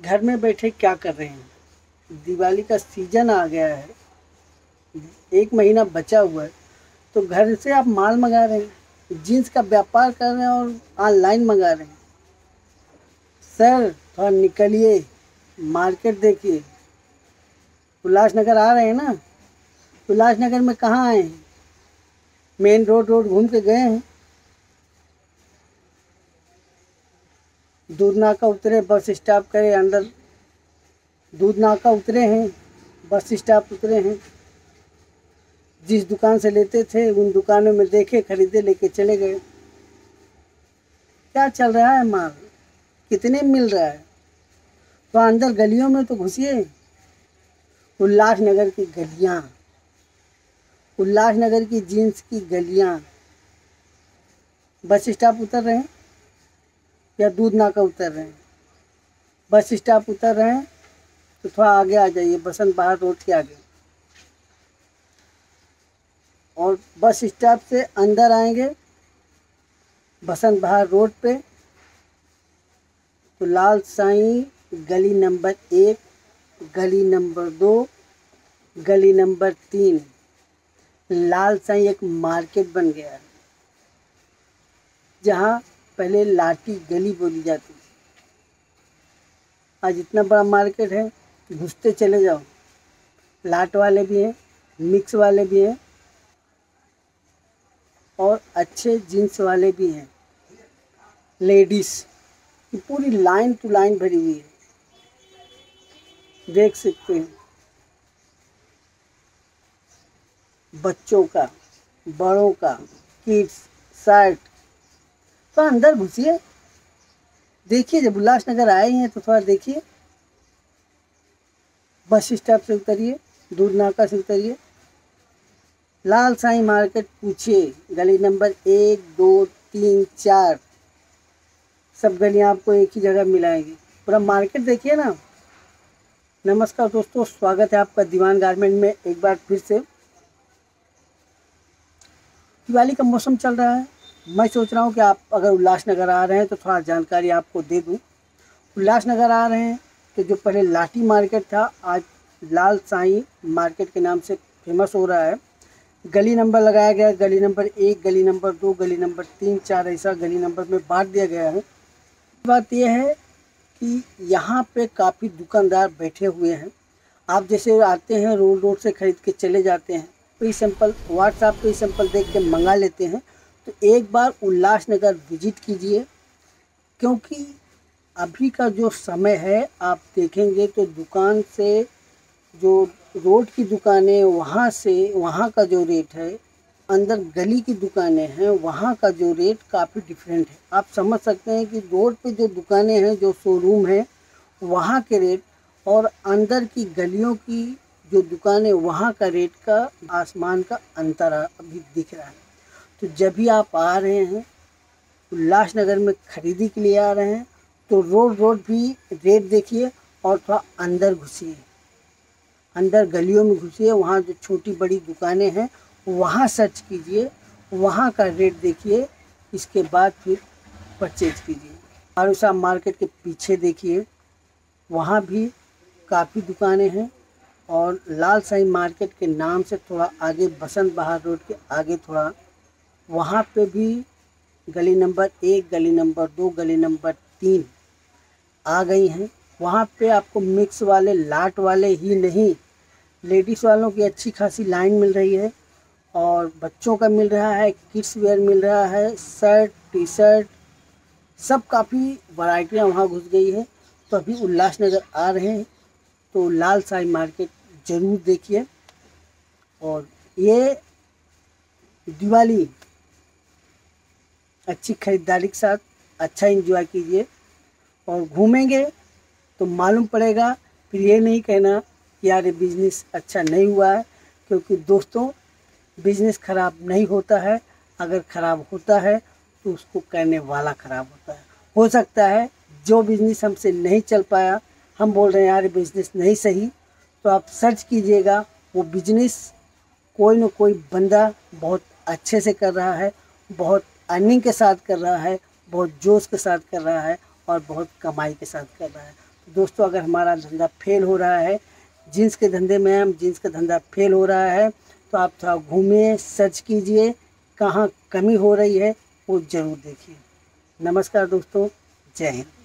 घर में बैठे क्या कर रहे हैं? दिवाली का सीज़न आ गया है। एक महीना बचा हुआ है। तो घर से आप माल मंगा रहे हैं जीन्स का व्यापार कर रहे हैं और ऑनलाइन मंगा रहे हैं। सर थोड़ा निकलिए मार्केट देखिए। उल्लासनगर आ रहे हैं ना? उल्लासनगर में कहाँ आए हैं? मेन रोड रोड घूम के गए हैं? दूध नाका उतरे, बस स्टॉप करे अंदर। दूध नाका उतरे हैं, बस स्टॉप उतरे हैं। जिस दुकान से लेते थे, उन दुकानों में देखे, खरीदे, लेके चले गए। क्या चल रहा है माल? कितने मिल रहा है? तो अंदर गलियों में तो घुसिए। उल्लासनगर की गलियाँ। उल्लासनगर की जीन्स की गलियाँ। बस स्टॉप उतर रहे हैं। या दूध नाका उतर रहे हैं। बस स्टॉप उतर रहे हैं तो थोड़ा आगे आ जाइए, बसंत बहार रोड के आगे। और बस स्टॉप से अंदर आएँगे, बसंत बहार रोड पे। तो लाल साई, गली नंबर एक, गली नंबर दो, गली नंबर तीन। लाल साई एक मार्केट बन गया है, जहाँ पहले लाठी गली बोली जाती थी। आज इतना बड़ा मार्केट है, घुसते चले जाओ। लाट वाले भी हैं, मिक्स वाले भी हैं, और अच्छे जीन्स वाले भी हैं। लेडीज़ पूरी लाइन टू लाइन भरी हुई है। देख सकते हैं। बच्चों का, बड़ों का, किड्स, शर्ट तो अंदर घुसिए। देखिए, जब उल्लासनगर आए हैं तो थोड़ा देखिए। बस स्टॉप से उतरिए दूध नाका से उतरिए। लाल साई मार्केट पूछिए, गली नंबर एक, दो, तीन, चार। सब गलियाँ आपको एक ही जगह मिलाएँगी। पूरा मार्केट देखिए ना। नमस्कार दोस्तों, स्वागत है आपका दीवान गारमेंट में एक बार फिर से। दिवाली का मौसम चल रहा है। मैं सोच रहा हूँ कि आप अगर उल्लासनगर आ रहे हैं तो थोड़ा जानकारी आपको दे दूँ। उल्लासनगर आ रहे हैं तो जो पहले लाठी मार्केट था, आज लाल साई मार्केट के नाम से फ़ेमस हो रहा है। गली नंबर लगाया गया गली नंबर एक, गली नंबर दो, गली नंबर तीन, चार ऐसा गली नंबर में बांट दिया गया है। बात यह है कि यहाँ पे काफ़ी दुकानदार बैठे हुए हैं। आप जैसे आते हैं, रोड रोड से ख़रीद के चले जाते हैं, कोई सैंपल व्हाट्सएप पे सैंपल देख के मंगा लेते हैं तो एक बार उल्लासनगर विज़िट कीजिए, क्योंकि अभी का जो समय है, आप देखेंगे तो दुकान से जो रोड की दुकानें, वहाँ से, वहाँ का जो रेट है, अंदर गली की दुकानें हैं, वहाँ का जो रेट काफ़ी डिफरेंट है। आप समझ सकते हैं कि रोड पे जो दुकानें हैं, जो शोरूम हैं, वहाँ के रेट और अंदर की गलियों की जो दुकानें, वहाँ का रेट का आसमान का अंतर अभी दिख रहा है। तो जब भी आप आ रहे हैं, उल्लासनगर में ख़रीदी के लिए आ रहे हैं तो रोड रोड भी रेट देखिए और थोड़ा अंदर घुसिए। अंदर गलियों में घुसिए, वहाँ जो छोटी बड़ी दुकानें हैं, वहाँ सर्च कीजिए, वहाँ का रेट देखिए, इसके बाद फिर परचेज कीजिए। आरूसा मार्केट के पीछे देखिए, वहाँ भी काफ़ी दुकानें हैं और लाल साई मार्केट के नाम से थोड़ा आगे, बसंत बहार रोड के आगे थोड़ा वहाँ पे भी गली नंबर एक, गली नंबर दो, गली नंबर तीन आ गई हैं। वहाँ पे आपको मिक्स वाले लाट वाले ही नहीं लेडीज़ वालों की अच्छी खासी लाइन मिल रही है और बच्चों का मिल रहा है किड्स वेयर मिल रहा है शर्ट टी शर्ट सब काफ़ी वैरायटियाँ वहाँ घुस गई है। तो अभी उल्लासनगर आ रहे हैं तो लाल साई मार्केट ज़रूर देखिए। और ये दिवाली अच्छी खरीदारी के साथ अच्छा एंजॉय कीजिए और घूमेंगे तो मालूम पड़ेगा। फिर ये नहीं कहना कि यार ये बिज़नेस अच्छा नहीं हुआ है, क्योंकि दोस्तों बिज़नेस ख़राब नहीं होता है। अगर ख़राब होता है तो उसको कहने वाला ख़राब होता है। हो सकता है जो बिज़नेस हमसे नहीं चल पाया, हम बोल रहे हैं, यार बिज़नेस नहीं सही। तो आप सर्च कीजिएगा, वो बिज़नेस कोई न कोई बंदा बहुत अच्छे से कर रहा है, बहुत अर्निंग के साथ कर रहा है, बहुत जोश के साथ कर रहा है और बहुत कमाई के साथ कर रहा है। तो दोस्तों, अगर हमारा धंधा फेल हो रहा है जींस के धंधे में हम जींस का धंधा फेल हो रहा है तो आप थोड़ा घूमिए सर्च कीजिए, कहाँ कमी हो रही है, वो ज़रूर देखिए। नमस्कार दोस्तों, जय हिंद।